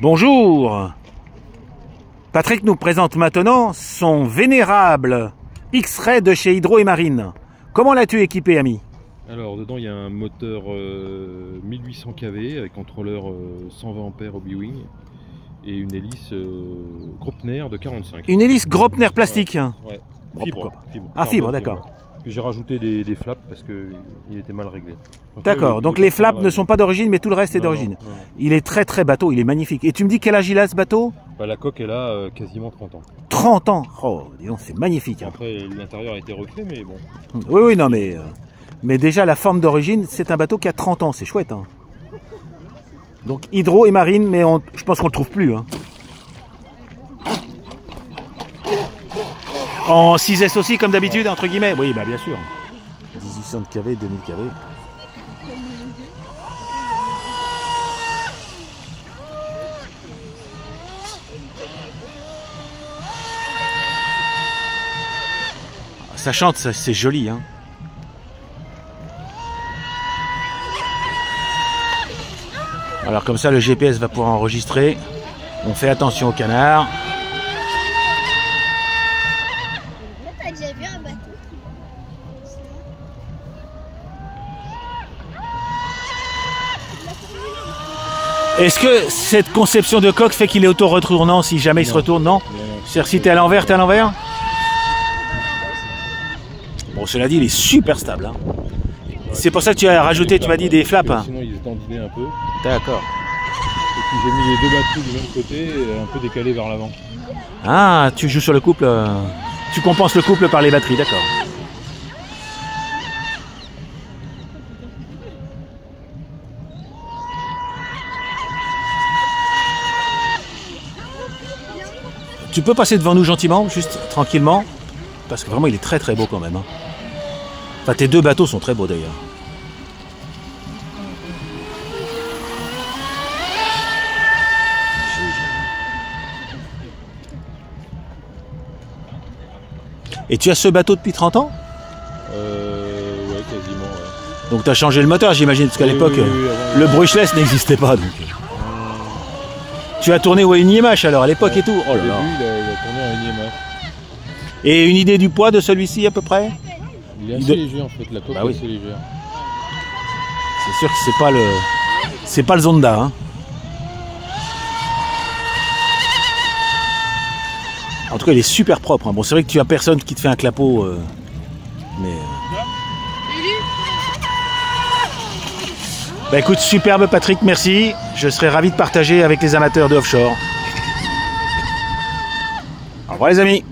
Bonjour Patrick nous présente maintenant son vénérable X-Ray de chez Hydro et Marine. Comment l'as-tu équipé, ami? Alors, dedans, il y a un moteur euh, 1800 kV avec contrôleur euh, 120 A au B-Wing et une hélice euh, Gropner de 45. Une hélice Gropner plastique. Ouais. Fibre, fibre. Ah, fibre, d'accord. J'ai rajouté des, des flaps parce qu'il était mal réglé. Donc, D'accord, donc les flaps ne sont pas d'origine, mais tout le reste est d'origine. Il est très très bateau, il est magnifique. Et tu me dis quel âge il a ce bateau? Bah, la coque est là euh, quasiment 30 ans. 30 ans? Oh, c'est magnifique. hein. Après, l'intérieur a été refait, mais bon. Oui, oui, non, mais, euh, mais déjà la forme d'origine, c'est un bateau qui a 30 ans, c'est chouette. hein. Donc hydro et marine, mais on- je pense qu'on le trouve plus. hein. En 6S aussi, comme d'habitude, entre guillemets Oui, bah bien sûr. 1800 kV, 2000 kV. Ça chante, c'est joli. Hein. Alors comme ça, le GPS va pouvoir enregistrer. On fait attention au canard. Est-ce que cette conception de coque fait qu'il est auto-retournant si jamais il se retourne Non C'est-à-dire si t'es à l'envers, t'es à l'envers Bon, cela dit, il est super stable. hein. C'est pour ça que tu as rajouté, tu m'as dit, des flaps. hein. Sinon, ils un peu. D'accord. Et puis, j'ai mis les deux batteries du même côté, et un peu décalés vers l'avant. Ah, tu joues sur le couple. euh, Tu compenses le couple par les batteries, d'accord. Tu peux passer devant nous gentiment, juste tranquillement, parce que vraiment il est très très beau quand même. hein. Enfin, tes deux bateaux sont très beaux d'ailleurs. Et tu as ce bateau depuis 30 ans? Euh, ouais, quasiment, ouais. Donc tu as changé le moteur, j'imagine, parce qu'à Oui, l'époque, oui, oui, avant, le brushless n'existait pas. Donc. Tu as tourné au une IMH alors, à l'époque et tout Oh là début, là. il a, il a tourné en IMF. Et une idée du poids de celui-ci à peu près? Il est Il assez de- léger en fait, la coque Bah est oui. assez légère. C'est sûr que c'est pas le. C'est pas le Zonda. Hein. En tout cas, il est super propre. hein. Bon, c'est vrai que tu as personne qui te fait un clapot. euh, mais. euh. Bah écoute, superbe Patrick, merci. Je serais ravi de partager avec les amateurs de offshore. Au revoir les amis.